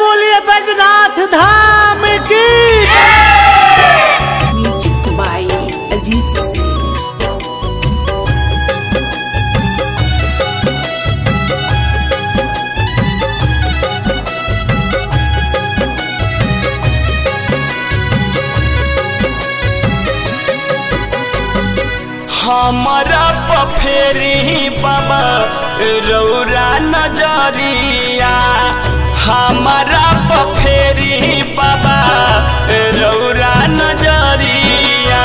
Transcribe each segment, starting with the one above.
बोलिए बैजनाथ धाम की म्यूज़िक अजीत हमारा पफेरी बाबा रौरा नज़रिया। हमारा पफेरी बाबा, रौरा नज़रिया।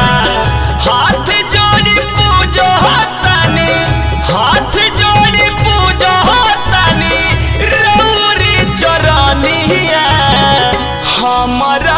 हाथ जोड़ी पूजो तानी हाथ जोड़ी पूजो तानी रौरी चरनिया। हमारा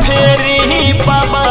फेरी बाबा।